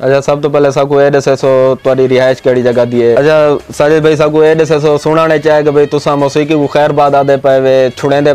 ਅੱਛਾ ਸਭ ਤੋਂ ਪਹਿਲੇ ਸਾਕੂ ਇਹ ਦੱਸੋ ਤੁਹਾਡੀ ਰਿਹਾਇਸ਼ ਕਿਹੜੀ ਜਗ੍ਹਾ ਦੀ ਹੈ ਅੱਛਾ ਸਾਜੇ ਭਾਈ ਸਾਕੂ ਇਹ ਦੱਸੋ ਸੁਣਾਣੇ ਚਾਹੇਗਾ ਭਾਈ ਤੁਸੀਂ ਮੌਸੀਕੀ ਨੂੰ ਖੈਰ ਬਾਦ ਆਦੇ ਪਏ ਵੇ ਛੁੜੇਂਦੇ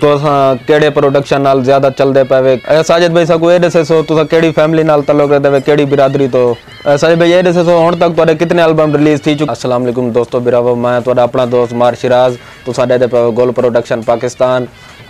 تو اساں کیڑے پروڈکشن نال زیادہ چلدے پے ساجد بھائی سکو اڑے سے سو تو کیڑی فیملی نال تعلق رکھدے وے کیڑی برادری تو ساجد بھائی اڑے سے سو ہن تک تہاڈے کتنے البم ریلیز تھی چکے السلام علیکم دوستو براو میں تہاڈا اپنا دوست مار شراز تو ساڈے تے گول production Pakistan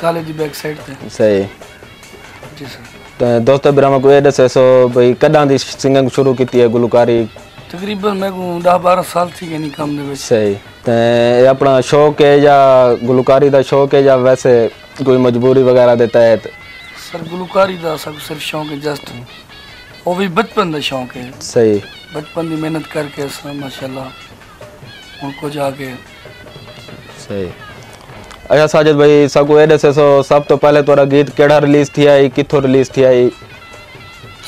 college back site تے۔ صحیح۔ جی تو دوست ابراہم کو یہ دس ہے سو بھئی کدان دی سنگنگ شروع کی تھی ہے گلوکاری؟ تقریباً میں کو دہ بارہ سال تھی کہ نہیں کام دے بچے صحیح۔ تو یہ اپنا شوق ہے یا گلوکاری دا شوق ہے یا ویسے کوئی مجبوری وغیرہ دیتا ہے سر گلوکاری دا سب صرف شوق ہے جسٹ وہ بھی بچپن دا شوق ہے۔ صحیح۔ بچپن دی محنت کر کے اسلام ماشاءاللہ ان کو جا کے صحیح۔ اچھا ساجد بھائی سگو اے دسے سو سب تو پہلے تورا گیت کیڑا ریلیز تھیا ائی کتھو ریلیز تھیا ائی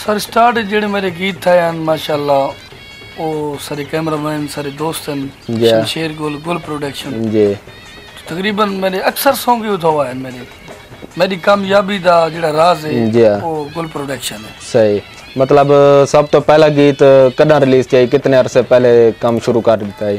سر سٹارٹ جڑے میرے گیت تھا ان ماشاءاللہ او سارے کیمرامین سارے دوستن شمشیر گل گل پروڈکشن جی تقریباً میں نے اکثر سونگ یوز ہوا ہے میرے میری کامیابی دا جڑا راز ہے جی او گل پروڈکشن ہے صحیح مطلب سب تو پہلا گیت کدا ریلیز تھیا کتنے عرصے پہلے کام شروع کر دتا ہے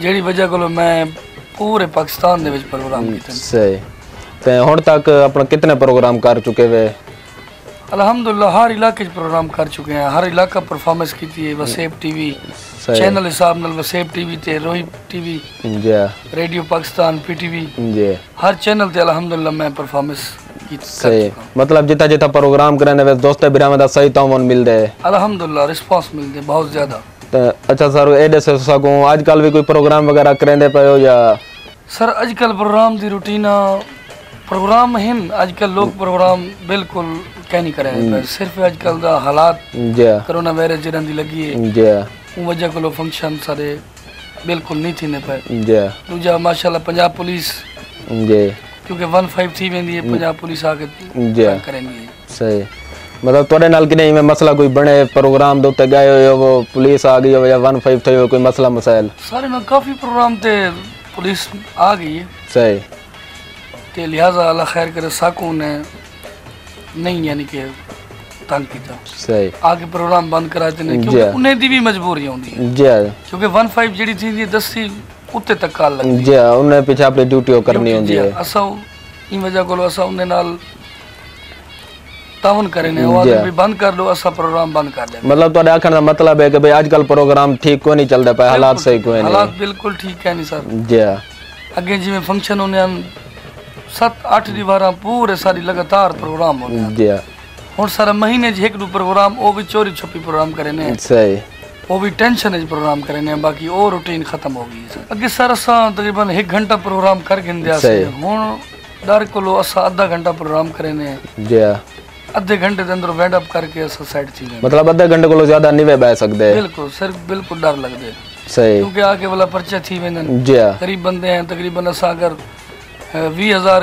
ਜਿਹੜੀ ਵਜ੍ਹਾ ਕੋਲ ਮੈਂ ਪੂਰੇ ਪਾਕਿਸਤਾਨ ਦੇ ਵਿੱਚ ਪ੍ਰੋਗਰਾਮ ਕੀਤੇ ਸਹੀ ਤੇ ਹੁਣ ਤੱਕ ਆਪਣਾ ਕਿੰਨੇ ਪ੍ਰੋਗਰਾਮ ਕਰ ਚੁੱਕੇ ਵੇ الحمدللہ ہر علاقے پروگرام کر چکے ہیں۔ ہر علاقہ پرفارمنس کیتی ہے وسیب ٹی وی چینل حساب نال وسیب ٹی وی تے روہی ٹی وی جی۔ Radio Pakistan P T V. جی۔ ہر چینل تے الحمدللہ میں پرفارمنس صحیح۔ مطلب جتا جتا پروگرام کرنے ویس دوستے برامہ دا صحیح تومن مل دے الحمدللہ رسپانس مل دے بہت زیادہ۔ اچھا سر ایڈے سے سکوں آج کل بھی کوئی پروگرام وغیرہ کرنے دے پہ ہو یا؟ سر آج کل پروگرام دی روٹینہ پروگرام ہن آج کل لوگ پروگرام بالکل کہنی کرے صرف آج کل دا حالات جی۔ کرونا ویرس جرن دی لگی ہے۔ جی۔ وجہ کلو فنکشن سارے بالکل نہیں تھینے پہ جی۔ دوجہ ماشاءاللہ پنجاب پولیس کیونکہ ون فائیو تھی میں دی ہے پنجاب پولیس آگے کریں گے صحیح۔ مطلب توڑے نال کی نہیں میں مسئلہ کوئی بڑے پروگرام دو تے گئے ہوئے وہ پولیس آگئی ہوئے یا ون فائیو تھے ہوئے کوئی مسئلہ مسائل۔ سارے میں کافی پروگرام تے پولیس آگئی ہے۔ صحیح۔ کہ لہٰذا اللہ خیر کرے ساکوں نے نہیں یعنی کہ تنگ کیتا۔ صحیح۔ آگے پروگرام بند کرا دینے جی۔ کیونکہ انہیں دی بھی مجبوری ہوندی ہے۔ جی۔ کیونکہ 15 جڑی تھی دی 10 سی اوتے تک کال لگدی جی انہیں پیچھے اپنی ڈیوٹی کرنی ہوندی جی، ہے۔ اساں این وجہ کولو اساں انہیں نال تعاون کریں نے۔ جی۔ اور بھی بند کر لو اسا پروگرام بند کر دیں مطلب تو آخر مطلب ہے کہ بھئی آج کل پروگرام ٹھیک کو نہیں چل رہا پائے حالات صحیح کوئی نہیں۔ حالات بالکل ٹھیک ہے نہیں سر جی۔ اگے جی میں فنکشن ہونے ہیں 7-8 ਦੀਵਾਰਾਂ ਪੂਰੇ ਸਾਰੀ ਲਗਾਤਾਰ ਪ੍ਰੋਗਰਾਮ ਹੁੰਦੇ ਹੁਣ ਸਾਰਾ ਮਹੀਨੇ ਜੀ ਇੱਕ ਨੂੰ ਪ੍ਰੋਗਰਾਮ ਉਹ ਵੀ ਚੋਰੀ ਛੁਪੀ ਪ੍ਰੋਗਰਾਮ ਕਰੇ ਨੇ। ਸਹੀ। ਉਹ ਵੀ ਟੈਨਸ਼ਨ ਵਿੱਚ ਪ੍ਰੋਗਰਾਮ ਕਰੇ ਨੇ ਬਾਕੀ ਉਹ ਰੁਟੀਨ ਖਤਮ ਹੋ ਗਈ ਅੱਗੇ ਸਾਰਾ ਸਾਂ ਤਕਰੀਬਨ 1 ਘੰਟਾ ਪ੍ਰੋਗਰਾਮ ਕਰ ਗਿੰਦਿਆ ਸੀ। ਹੁਣ ਡਰ ਕੋਲੋਂ ਅਸਾਂ ਅੱਧਾ ਘੰਟਾ ਪ੍ਰੋਗਰਾਮ ਕਰੇ ਨੇ। ਜੀ ਅੱਧੇ ਘੰਟੇ ਦੇ ਅੰਦਰ ਵੈਂਡ ਅਪ ਕਰਕੇ ਅਸਾਂ ਸੈਟ ਚੀਜ਼ ਮਤਲਬ ਅੱਧੇ ਘੰਟੇ ਕੋਲੋਂ ਜ਼ਿਆਦਾ ਨਹੀਂ ਵੇ ਬੈ ਸਕਦੇ। ਬਿਲਕੁਲ ਸਿਰ ਬਿਲਕੁਲ ਡਰ ਲੱਗਦੇ। ਸਹੀ। ਕਿਉਂਕਿ ਆਕੇ ਵਾਲਾ ਪਰਚਾ ਥੀ ਵੇਂਦਨ ਜੀ ਗਰੀਬ ਬੰਦੇ ਹਨ ਤਕਰੀਬਨ ਅਸਾਂ ਅਗਰ بھی ہزار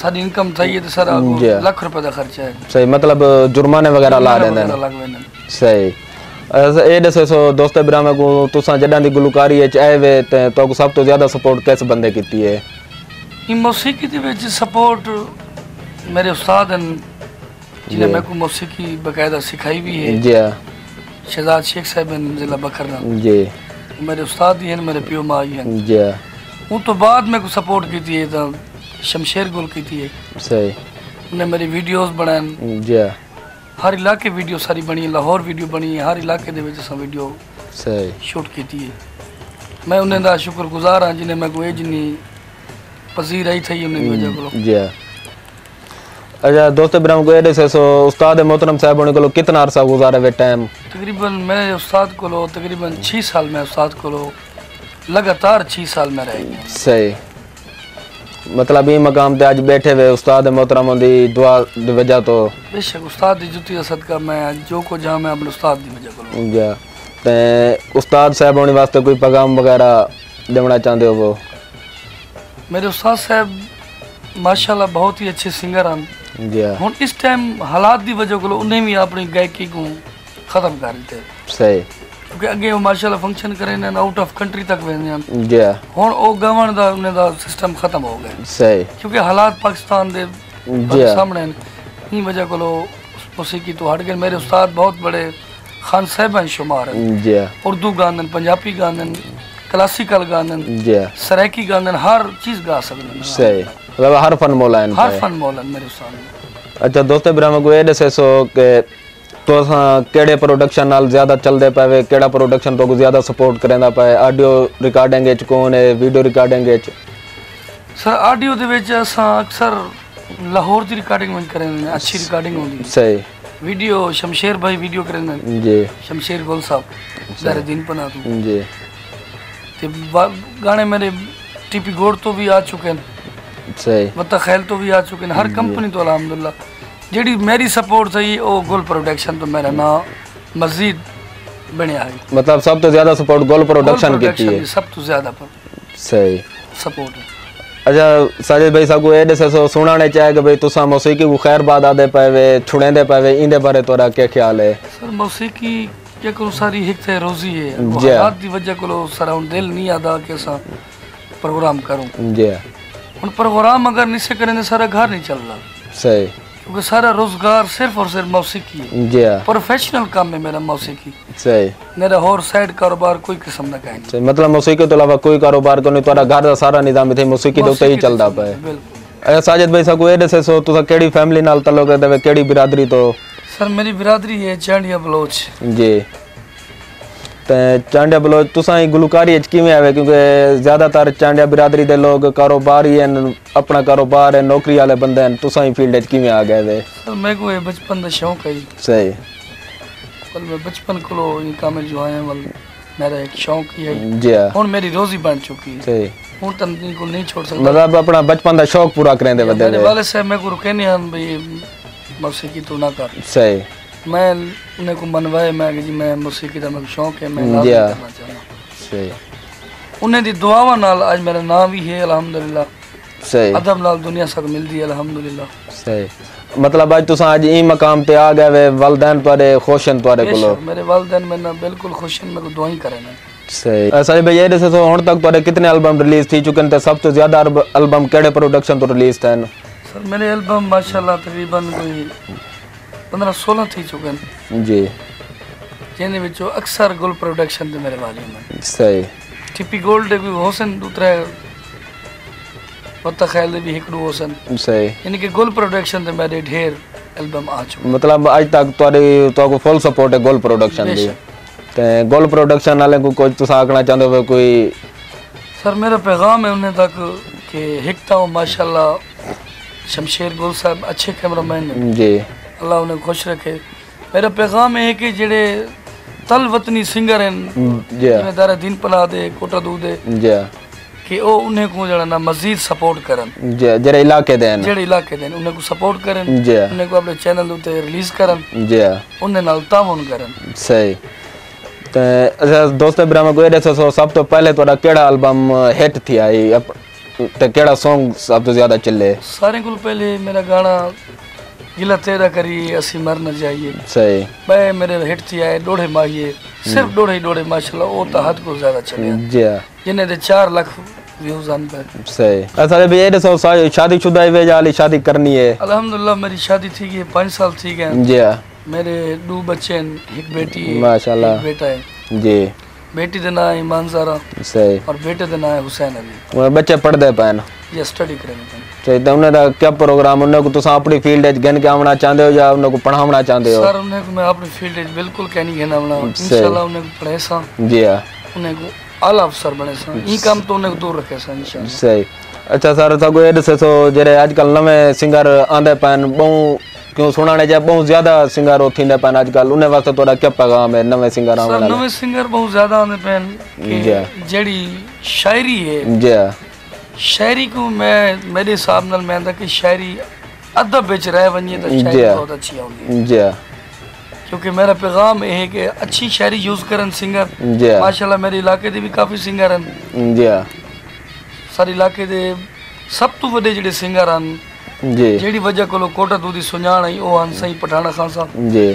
ساری انکم تھا یہ تو سر آگو جی. لکھ روپے دا خرچہ ہے۔ صحیح مطلب جرمانے وغیرہ لگ رہے ہیں صحیح۔ اے دسے سو دوست ابراہم کو تو ساں جڈان دی گلوکاری اچ آئے وے تے تو کو سب تو زیادہ سپورٹ کیسے بندے کیتی ہے؟ ای موسیقی دی وچ سپورٹ میرے استاد ہیں جنہ جی. میں کو موسیقی باقاعدہ سکھائی بھی ہے۔ جی. شہزاد شیخ صاحب ہیں ضلع بکر جی. میرے استاد ہی ہیں میرے پیو ماں ہی ہیں۔ جی. ان تو بعد میں کو سپورٹ کی تھی شمشیر گل کی تھی صحیح۔ انہیں میری ویڈیوز بڑھائیں جا ہر علاقے ویڈیو ساری بڑھی ہیں لاہور ویڈیو بڑھی ہیں ہر علاقے دے ویڈیو ساں ویڈیو صحیح۔ شوٹ کی تھی میں انہیں دا شکر گزار ہاں جنہیں میں کو ایجنی پذیر رہی تھا یہ انہیں میں جا گلو جا اچھا دوست ابراہم کو ایڈے سے سو استاد محترم صاحب انہیں کلو کتنا عرصہ گزارے ہوئے ٹائم؟ تقریباً میں استاد کلو تقریباً چھ سال میں استاد کلو لگاتار چھ سال میں رہ گیا صحیح۔ مطلب یہ مقام تے اج بیٹھے ہوئے استاد محترم دی دعا دی وجہ تو بے شک استاد دی جتی صدقہ میں جو کو جہاں میں اپنے استاد دی وجہ کو جی تے استاد صاحب ہونے واسطے کوئی پیغام وغیرہ دینا چاہتے ہو وہ؟ میرے استاد صاحب ماشاءاللہ بہت ہی اچھے سنگر ہیں۔ جی ہن اس ٹائم حالات دی وجہ کو انہیں بھی اپنی گائکی کو ختم کر دیتے۔ صحیح۔ کیونکہ اگے ماشاءاللہ فنکشن کرے نے آؤٹ آف کنٹری تک ویندے ہیں جی ہن او گون دا انہیں دا سسٹم ختم ہو گیا صحیح کیونکہ حالات پاکستان دے جی سامنے ہیں این وجہ کو موسیقی تو ہٹ گئے میرے استاد بہت بڑے خان صاحب ہیں شمار ہیں جی اردو گاندن پنجابی گاندن کلاسیکل گاندن جی سریکی گاندن ہر چیز گا سکتے ہیں صحیح مطلب ہر فن مولا ہے ہر فن مولن میرے استاد اچھا دوست برام کو یہ دسے سو کہ تو اساں کیڑے پروڈکشن نال زیادہ چلدے پے کیڑا پروڈکشن تو زیادہ سپورٹ کریندا پے آڈیو ریکارڈنگ وچ کون ہے ویڈیو ریکارڈنگ وچ سر آڈیو دے وچ اساں اکثر لاہور دی ریکارڈنگ ون کریں اچھی ریکارڈنگ ہوندی صحیح ویڈیو شمشیر بھائی ویڈیو کریں جی شمشیر گول صاحب دار دین پناہ تو جی وا- گانے میرے ٹی پی گوڑ تو بھی آ چکے ہیں صحیح متا خیل تو بھی آ چکے ہیں ہر کمپنی تو الحمدللہ جیڑی میری سپورٹ تھی او گل پروڈکشن تو میرا نام مزید بنیا ہے مطلب سب تو زیادہ سپورٹ گول پروڈکشن کیتی ہے دی سب تو زیادہ صحیح سپورٹ ہے اچھا ساجد بھائی ساکو اے دسے سو سنانے چاہے کہ بھئی تساں موسیقی کو خیر باد آدے پے وے چھڑیں دے پے وے این دے بارے تورا کیا خیال ہے سر موسیقی کیا کروں ساری ایک تے روزی ہے وہ جی۔ حالات دی وجہ کو سراؤن دل نہیں آدا کہ سا پروگرام کروں جی ان پروگرام اگر نہیں سے کیونکہ سارا روزگار صرف اور صرف موسیقی ہے۔ جی پروفیشنل کام ہے میرا موسیقی۔ صحیح۔ میرا اور سائڈ کاروبار کوئی قسم نہ کہیں صحیح۔ مطلب موسیقی تو علاوہ کوئی کاروبار کو نہیں تورا گھر دا سارا نظام تھے موسیقی دے اوتے ہی چلدا پے بالکل۔ ساجد بھائی ساکو اے دسے سو تساں کیڑی فیملی نال تعلق رہندے وے کیڑی برادری تو؟ سر میری برادری ہے چانڈیا بلوچ۔ جی۔ تے چانڈیا بلوچ تساں گلوکاری وچ کیویں آوے؟ کیونکہ زیادہ تر چانڈیا برادری دے لوگ کاروباری ہیں اپنا کاروبار ہے نوکری والے بندے ہیں تساں ہی فیلڈ وچ کیویں آ گئے سر میں کو بچپن دا شوق ہے صحیح۔ ول میں بچپن کو یہ کام جو آئے ول میرا ایک شوق ہی ہے۔ جی ہاں۔ ہوں میری روزی بن چکی ہے۔ صحیح۔ ہوں تنظیم کو نہیں چھوڑ سکتا۔ مطلب اپنا بچپن دا شوق پورا کریں دے ودے میرے والد صاحب میں کو نہیں ہن بھئی موسیقی تو نہ کر۔ صحیح۔ میں انہیں کو منوائے میں کہ جی میں موسیقی دا میں شوق ہے میں جی لازم ہاں۔ کرنا چاہنا صحیح۔ انہیں دی دعاواں نال اج میرا نام بھی ہے الحمدللہ۔ صحیح۔ ادب نال دنیا سب ملدی ہے الحمدللہ۔ صحیح۔ مطلب اج تساں اج ای مقام تے آ گئے وے والدین تواڈے خوش ہیں تواڈے کولو۔ میرے والدین میں نہ بالکل خوش ہیں میں کو دعائیں کرے نا صحیح۔ ایسا بھئی یہ دسے سو ہن تک تواڈے کتنے البم ریلیز تھی ہیں تے سب تو زیادہ البم کیڑے پروڈکشن تو ریلیز تھے سر میرے البم ماشاءاللہ تقریباً کوئی پندرہ سولہ تھی چکے ہیں جی جن وچوں اکثر گل پروڈکشن تے میرے والے میں صحیح ٹپی گولڈ دے کوئی حسن دوترا پتہ خیال دے بھی ہکڑو حسن صحیح یعنی کہ گل پروڈکشن تے میرے ڈھیر البم آ چکے مطلب اج تک تواڈی تو کو فل سپورٹ ہے گول پروڈکشن دی۔ تے گول پروڈکشن والے کو کچھ تساں آکھنا چاہندے ہو کوئی سر میرا پیغام ہے انہیں تک کہ ہکتا ہوں ماشاءاللہ شمشیر گل اللہ انہیں خوش رکھے۔ میرا پیغام ہے کہ جڑے تل وطنی سنگر ہیں جی۔ جنہیں دار دین پناہ دے کوٹا دو دے جی۔ کہ او انہیں کو جڑا نا مزید سپورٹ کرن۔ جی جڑے علاقے دے ہیں۔ جڑے علاقے دے انہیں کو سپورٹ کرن۔ انہیں کو اپنے چینل تے ریلیز کرن۔ انہیں نال تعاون کرن۔ صحیح۔ تے دوست ابراہیم کو دسو سو سب تو پہلے تہاڈا کیڑا البم ہٹ تھی آئی؟ اپ- تے کیڑا سانگ سب تو زیادہ چلے؟ سارے کو پہلے میرا گانا گلا تیرا کری اسی مر نہ جائیے۔ صحیح۔ میں میرے ہٹ تھی آئے ڈوڑے ماہیے صرف ڈوڑے ہی ڈوڑے ماشاءاللہ او تا حد کو زیادہ چلے۔ جی جنہیں دے چار لاکھ ویوز آن پہ صحیح۔ اچھا بھی یہ دسو شادی شدہ ہے یا علی شادی کرنی ہے۔ الحمدللہ میری شادی تھی گئی پانچ سال تھی گئے۔ جی میرے دو بچے ہیں ایک بیٹی ہے ماشاءاللہ۔ ایک بیٹا ہے۔ جی۔ بیٹی نام ہے ایمان زارا۔ صحیح۔ اور بیٹے نام ہے حسین علی۔ بچے پڑھ دے پین یہ اسٹڈی کریں ਤੇ ਇਦਾਂ ਉਹਨਾਂ ਦਾ ਕੀ ਪ੍ਰੋਗਰਾਮ ਉਹਨਾਂ ਨੂੰ ਤੁਸੀਂ ਆਪਣੀ ਫੀਲਡ ਵਿੱਚ ਗਿਣ ਕੇ ਆਉਣਾ ਚਾਹੁੰਦੇ ਹੋ ਜਾਂ ਉਹਨਾਂ ਨੂੰ ਪੜਾਉਣਾ ਚਾਹੁੰਦੇ ਹੋ? ਸਰ ਉਹਨਾਂ ਨੂੰ ਮੈਂ ਆਪਣੀ ਫੀਲਡ ਵਿੱਚ ਬਿਲਕੁਲ ਕਹਿਣੀ ਗਿਣ ਆਉਣਾ। ਇਨਸ਼ਾਅੱਲਾ ਉਹਨਾਂ ਨੂੰ ਪੜਾਏ ਸਾਂ। ਜੀ ਹਾਂ। ਉਹਨਾਂ ਨੂੰ ਆਲਾ ਅਫਸਰ ਬਣੇ ਸਾਂ। ਇਹ ਕੰਮ ਤੋਂ ਉਹਨਾਂ ਨੂੰ ਦੂਰ ਰੱਖਿਆ ਸਾਂ ਇਨਸ਼ਾਅੱਲਾ। ਸਹੀ। ਅੱਛਾ ਸਰ ਤੁਹਾਨੂੰ ਇਹ ਦੱਸੋ ਜਿਹੜੇ ਅੱਜ ਕੱਲ ਨਵੇਂ ਸਿੰਗਰ ਆਂਦੇ ਪੈਨ ਬਹੁ ਕਿਉਂ ਸੁਣਾਣੇ ਜਾ ਬਹੁਤ ਜ਼ਿਆਦਾ ਸਿੰਗਰ ਹੋ ਥਿੰਦੇ ਪੈਨ ਅੱਜ ਕੱਲ ਉਹਨੇ ਵਾਸਤੇ ਤੁਹਾਡਾ ਕੀ ਪੈਗਾਮ ਹੈ ਨਵੇਂ ਸਿੰਗਰਾਂ ਵਾਲਾ? ਨਵੇਂ ਸਿੰਗਰ ਬਹੁਤ ਜ਼ਿਆਦਾ ਆਂਦੇ ਪੈਨ ਜਿਹੜੀ ਸ਼ਾਇਰੀ ਹੈ। ਜੀ ਸ਼ਾਇਰੀ ਕੋ ਮੈਂ ਮੇਰੇ ਹਿਸਾਬ ਨਾਲ ਮੈਂ ਆਂਦਾ ਕਿ ادب ਵਿੱਚ ਰਹਿ ਵਣੀ ਤਾਂ ਸ਼ਾਇਰੀ ਬਹੁਤ ਅੱਛੀ ਆਉਂਦੀ ਜੀ کیونکہ میرا پیغام یہ ہے کہ اچھی شاعری یوز کرن سنگر۔ جی ہاں۔ ماشاءاللہ میرے علاقے دے بھی کافی سنگر ہیں۔ جی ہاں۔ سارے علاقے دے سب تو وڈے جڑے سنگر ہیں جی۔ جڑی وجہ کولو کوٹا دو دی سنجان ہے او ہن سہی پٹھانا خان صاحب۔ جی۔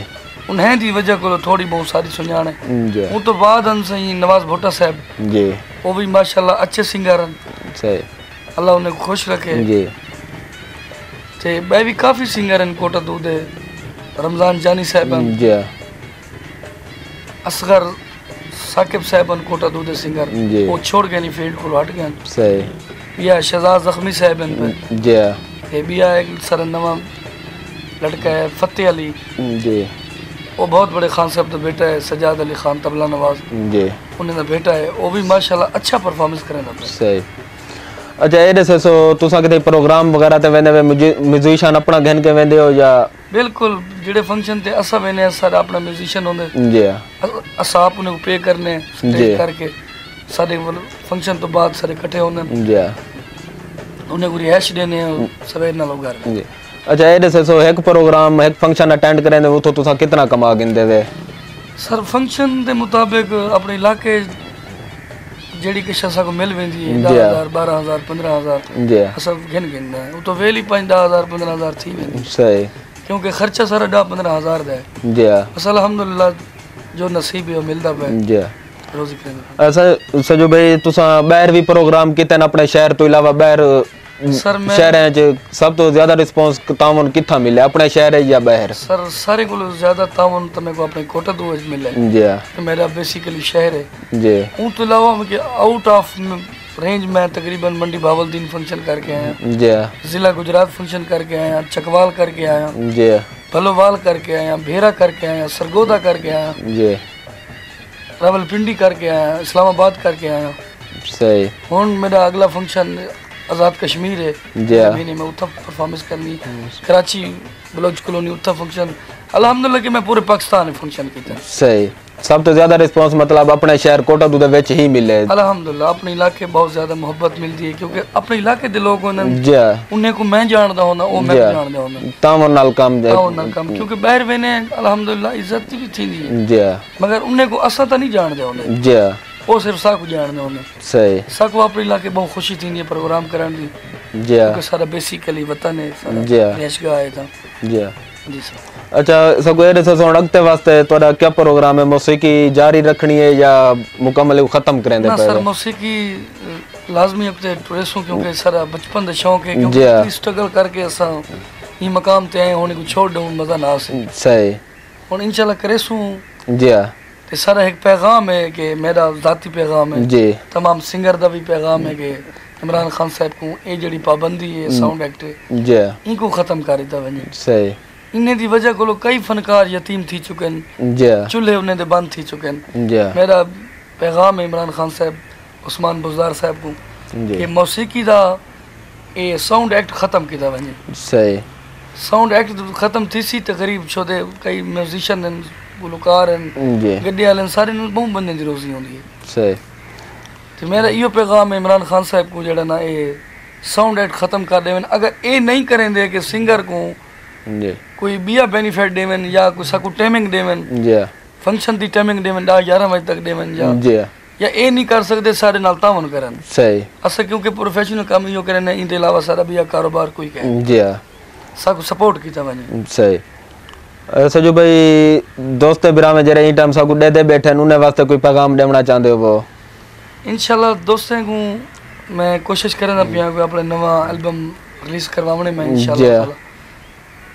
انہیں دی وجہ کولو تھوڑی بہت ساری سنجان ہے جی۔ او تو بعد ہن سہی نواز بھٹا صاحب۔ جی۔ او بھی ماشاءاللہ اچھے سنگر ہیں صحیح۔ اللہ انہیں خوش رکھے۔ جی۔ تے بے بھی کافی سنگر ہیں کوٹا دو دے رمضان جانی صاحب ہیں جی۔ اصغر ساکب صاحب ہیں کوٹا دو دے سنگر جی۔ وہ چھوڑ گئے نہیں فیلڈ کو ہٹ گئے۔ ہیں صحیح۔ بیا شہزاد زخمی صاحب ہیں۔ پہ جی۔ اے بیا ایک سر سرنما لڑکا ہے فتح علی۔ جی۔ وہ بہت بڑے خان صاحب تو بیٹا ہے سجاد علی خان تبلا نواز۔ جی۔ انہیں دا بیٹا ہے وہ بھی ماشاءاللہ اچھا پرفارمنس کریں صحیح۔ ਅੱਛਾ ਇਹ ਦੱਸੋ ਸੋ ਤੁਸੀਂ ਕਿਤੇ ਪ੍ਰੋਗਰਾਮ ਵਗੈਰਾ ਤੇ ਵੇਂਦੇ ਵੇ ਮਿਊਜ਼ੀਸ਼ੀਅਨ ਆਪਣਾ ਗਹਿਣ ਕੇ ਵੇਂਦੇ ਹੋ ਜਾਂ? ਬਿਲਕੁਲ ਜਿਹੜੇ ਫੰਕਸ਼ਨ ਤੇ ਅਸਾਂ ਵੇਨੇ ਸਾਡਾ ਆਪਣਾ ਮਿਊਜ਼ੀਸ਼ੀਅਨ ਹੁੰਦੇ। ਜੀ ਅਸਾਂ ਆਪ ਨੂੰ ਪੇ ਕਰਨੇ ਸਟੇਜ ਕਰਕੇ। ਸਾਡੇ ਫੰਕਸ਼ਨ ਤੋਂ ਬਾਅਦ ਸਾਰੇ ਇਕੱਠੇ ਹੁੰਦੇ ਜੀ ਉਹਨੇ ਕੋਈ ਰਿਹਾਇਸ਼ ਦੇਨੇ ਸਵੇ ਨਾਲ ਲੋਕ ਕਰਦੇ ਜੀ। ਅੱਛਾ ਇਹ ਦੱਸੋ ਸੋ ਇੱਕ ਪ੍ਰੋਗਰਾਮ ਇੱਕ ਫੰਕਸ਼ਨ ਅਟੈਂਡ ਕਰਦੇ ਉਹ ਤੋਂ ਤੁਸੀਂ ਕਿੰਨਾ ਕਮਾ ਗਿੰਦੇ ਦੇ ਸਰ ਫੰਕਸ਼ਨ ਦੇ ਮੁਤਾਬਿਕ ਆਪਣੇ ਇਲਾਕੇ جڑی کشا سا کو مل بھی دی دا ہزار بارہ ہزار پندرہ ہزار جی سب گھن گھن دا او تو ویلی پانچ دا ہزار پندرہ ہزار تھی بھی صحیح کیونکہ خرچہ سارا دا پندرہ ہزار دا جی بس الحمدللہ جو نصیب ہے ملدا پہ جی روزی پہ ایسا سجو بھائی تسا باہر بھی پروگرام کیتے ہیں اپنے شہر تو علاوہ باہر سر شہر ہیں جو سب تو زیادہ رسپانس تعاون کتھا ملے؟ اپنے شہر ہے یا باہر؟ سر سارے کو زیادہ تعاون تو میرے کو اپنے کوٹہ دو وجہ ملے۔ جی ہاں۔ میرا بیسیکلی شہر ہے۔ جی۔ اون تو علاوہ میں کہ آؤٹ آف رینج میں تقریباً منڈی بھاول دین فنکشن کر کے آیا۔ جی ہاں۔ ضلع گجرات فنکشن کر کے آیا چکوال کر کے آیا۔ جی ہاں۔ بھلووال کر کے آیا بھیرا کر کے آیا سرگودا کر کے آیا۔ جی۔ راول پنڈی کر کے آیا اسلام آباد کر کے آیا۔ صحیح۔ ہن میرا اگلا فنکشن آزاد کشمیر ہے جی ہاں۔ زمین میں اتھا پرفارمنس کرنی کراچی بلوچ کلونی اتھا فنکشن الحمدللہ کہ میں پورے پاکستان فنکشن کیتا صحیح۔ سب تو زیادہ رسپانس مطلب اپنے شہر کوٹا دو دے ہی ملے۔ الحمدللہ اپنے علاقے بہت زیادہ محبت ملدی ہے کیونکہ اپنے علاقے دے لوگ ہوندے جی انہاں کو میں جاندا ہوندا او میں جی ہاں۔ جاندا ہوندا تاں نال کم دے۔ کیونکہ باہر وینے الحمدللہ عزت بھی تھی دی جی ہاں۔ مگر انہاں کو اسا تا نہیں جاندے ہوندا جی او صرف ساکو جاننے ہونے صحیح ساکو اپنی علاقے بہت خوشی تھی یہ پروگرام کرنے دی جیا کیونکہ سارا بیسیکلی وطن ہے جیا ریشگاہ آئے تھا جیا جی سا اچھا ساکو یہ رسے سوڑ اگتے واسطے تو اڑا کیا پروگرام ہے موسیقی جاری رکھنی ہے یا مکمل ختم کرنے دے پہلے نا سر موسیقی لازمی اپنے ٹوریسوں کیونکہ سارا بچپن دے شوق ہے کیونکہ سٹگل کر کے ایسا ہی مقام تے آئے ہونے کو چھوڑ دوں مزہ نہ آسے صحیح اور انشاءاللہ کریسوں جیا یہ سارا ایک پیغام ہے کہ میرا ذاتی پیغام ہے۔ جی۔ تمام سنگر دا بھی پیغام ہے کہ عمران خان صاحب کو اے جڑی پابندی ہے ساؤنڈ ایکٹ جی۔ ان کو ختم کر دیتا ونجے صحیح۔ انہیں دی وجہ کو کئی فنکار یتیم تھی چکے ہیں۔ جی۔ چولہے انہیں دے بند تھی چکے ہیں۔ جی۔ میرا پیغام ہے عمران خان صاحب عثمان بزدار صاحب کو جی۔ کہ موسیقی دا اے ساؤنڈ ایکٹ ختم کیتا ونجے صحیح۔ ساؤنڈ ایکٹ ختم تھی سی تقریب چھو دے کئی میوزیشن ਗੁਲਕਾਰ ਹਨ ਗੱਡੀ ਵਾਲੇ ਸਾਰੇ ਨੂੰ ਬਹੁਤ ਬੰਦੇ ਦੀ ਰੋਜ਼ੀ ਆਉਂਦੀ ਹੈ। ਸਹੀ। ਤੇ ਮੇਰਾ ਇਹੋ ਪੈਗਾਮ ਇਮਰਾਨ ਖਾਨ ਸਾਹਿਬ ਕੋ ਜਿਹੜਾ ਨਾ ਇਹ ਸਾਊਂਡ ਐਟ ਖਤਮ ਕਰ ਦੇਵਨ ਅਗਰ ਇਹ ਨਹੀਂ ਕਰੇਂਦੇ ਕਿ ਸਿੰਗਰ ਕੋ ਜੀ। ਕੋਈ ਬੀਆ ਬੈਨੀਫਿਟ ਦੇਵਨ ਜਾਂ ਕੋਈ ਸਕੂ ਟਾਈਮਿੰਗ ਦੇਵਨ ਜੀ। ਫੰਕਸ਼ਨ ਦੀ ਟਾਈਮਿੰਗ ਦੇਵਨ 10 11 ਵਜੇ ਤੱਕ ਦੇਵਨ ਜਾਂ ਜੀ। ਜਾਂ ਇਹ ਨਹੀਂ ਕਰ ਸਕਦੇ ਸਾਡੇ ਨਾਲ ਤਾਵਨ ਕਰਨ। ਸਹੀ। ਅਸਾਂ ਕਿਉਂਕਿ ਪ੍ਰੋਫੈਸ਼ਨਲ ਕੰਮ ਹੀ ਹੋ ਕਰਨ ਇਹਦੇ ਇਲਾਵਾ ਸਾਡਾ ਵੀ ਕਾਰੋਬਾਰ ਕੋਈ ਕਹੇ ਜੀ। ਸਭ ਸਪੋਰਟ ਕੀਤਾ ਵਨੇ ਸਹੀ। سجو بھائی دوست برام جڑے این ٹائم سا دے دے بیٹھے انہیں واسطے کوئی پیغام دینا چاہندے ہو وہ انشاءاللہ دوستیں کو میں کوشش کرنا پیا کوئی اپنے نواں البم ریلیز کرواونے میں انشاءاللہ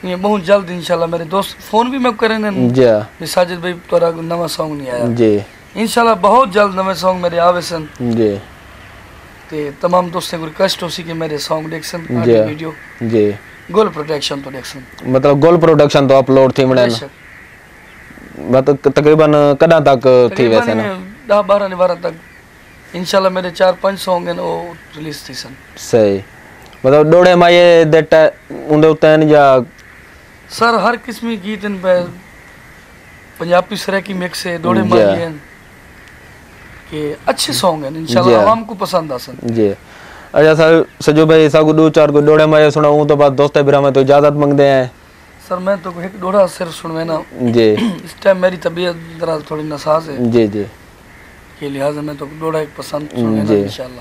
یہ بہت جلد انشاءاللہ میرے دوست فون بھی میں کریں گے جی ساجد بھائی تورا نواں سانگ نہیں آیا جی انشاءاللہ بہت جلد نویں سانگ میرے آوے سن جی تمام دوستیں کو ریکویسٹ ہو سی کہ میرے سانگ دیکھ سن ویڈیو جی گول پروڈکشن پروڈکشن مطلب گول پروڈکشن تو اپلوڈ تھی مڈن مطلب تقریباً کدا تک تھی ویسے نا؟ 10 12 نیوار تک۔ انشاءاللہ میرے 4 5 سونگ ہیں وہ ریلیز تھی سن۔ صحیح۔ مطلب ڈوڑے ما یہ دیٹ اون دے اوتن یا؟ سر ہر قسمی گیتن پہ پنجابی سرے کی مکس ہے ڈوڑے ما جی۔ یہ کہ اچھے سونگ ہیں انشاءاللہ جی۔ عوام کو پسند آسن جی۔ اچھا سر سجو بھائی سا کو دو چار کو ڈوڑے میں سناؤں تو بعد دوست ابراہیم تو اجازت مانگ دے ہیں سر میں تو ایک ڈوڑا صرف سنوے نا جی اس ٹائم میری طبیعت ذرا تھوڑی نساز ہے جی جی کے لحاظ میں تو ڈوڑا ایک پسند سنوے نا انشاءاللہ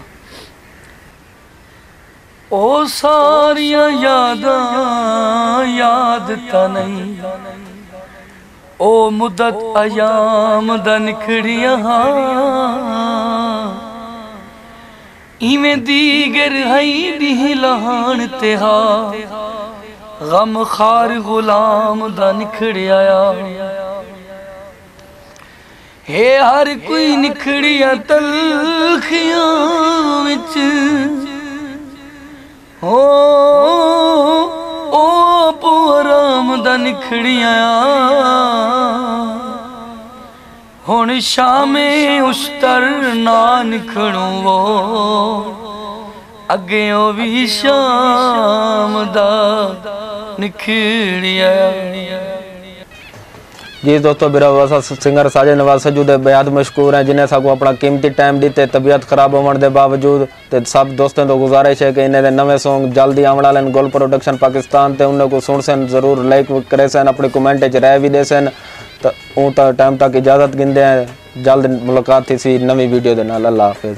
او ساریا یاداں یاد تا نہیں او مدت ایام دا نکھڑیاں ہاں ਇਵੇਂ ਦੀਗਰ ਹੈ ਦਿਹਲਾਨ ਤੇਹਾ ਗਮ ਖਾਰ ਗੁਲਾਮ ਦਾ ਨਿਖੜ ਆਇਆ ਹੇ ਹਰ ਕੋਈ ਨਿਖੜਿਆ ਤਲਖੀਆਂ ਵਿੱਚ ਹੋ ਉਹ ਪੂਰਮ ਦਾ ਨਿਖੜਿਆ ਹੁਣ ਸ਼ਾਮੇ ਉਸਤਰ ਨਾ ਨਿਖਣੂਵੋ ਅੱਗੇ ਉਹ ਵੀ ਸ਼ਾਮ ਦਾ ਨਿਖੜਿਆ। ਜੀ ਦੋਸਤੋ ਬਿਰਾਵਾ ਸਿੰਗਰ ਸਾਜੇ ਨਵਾਜ਼ ਸੱਜੂ ਦੇ ਬਿਆਦ ਮਸ਼ਕੂਰ ਹੈ ਜਿਨੇ ਸਾਨੂੰ ਆਪਣਾ ਕੀਮਤੀ ਟਾਈਮ ਦਿੱਤੇ, ਤਬੀਅਤ ਖਰਾਬ ਹੋਣ ਦੇ ਬਾਵਜੂਦ ਤੇ ਸਭ ਦੋਸਤਾਂ ਤੋਂ ਗੁਜ਼ਾਰਿਸ਼ ਹੈ ਕਿ ਇਹਨਾਂ ਦੇ ਨਵੇਂ Song ਜਲਦੀ ਆਉਣ ਵਾਲੇ ਨੇ। ਗੋਲ ਪ੍ਰੋਡਕਸ਼ਨ ਪਾਕਿਸਤਾਨ ਤੇ ਉਹਨਾਂ ਨੂੰ ਸੁਣ ਸਨ ਜ਼ਰੂਰ ਲਾਈਕ ਕਰੇ ਸਨ ਆਪਣੇ ਕਮੈਂਟ 'ਚ ਰਾਏ ਵੀ ਦੇ ਸਨ ਤਾਂ ਉਹ ਤਾਂ ਟਾਈਮ ਤੱਕ ਇਜਾਜ਼ਤ ਗਿੰਦੇ ਆ। ਜਲਦ ਮੁਲਾਕਾਤ ਸੀ ਨਵੀਂ ਵੀਡੀਓ ਦੇ ਨਾਲ। ਅੱਲਾ ਹਾਫਿਜ਼।